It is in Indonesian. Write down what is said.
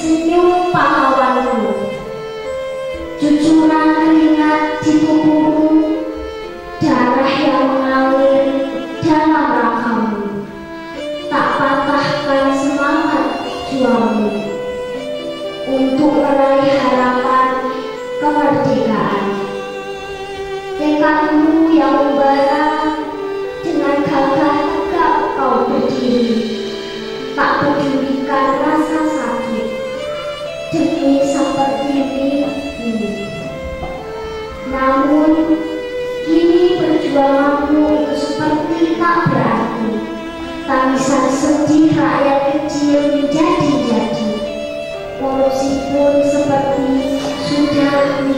senyum pahlawanku. Cucuran keringat di tubuhmu Darah yang mengalir dalam rahangmu Tak patahkan semangat juangmu Untuk meraih harapan kemerdekaan. Tekadmu yang baik namun kini perjuanganmu seperti tak berarti. Tangisan sedih rakyat kecil menjadi-jadi korupsi pun seperti sudah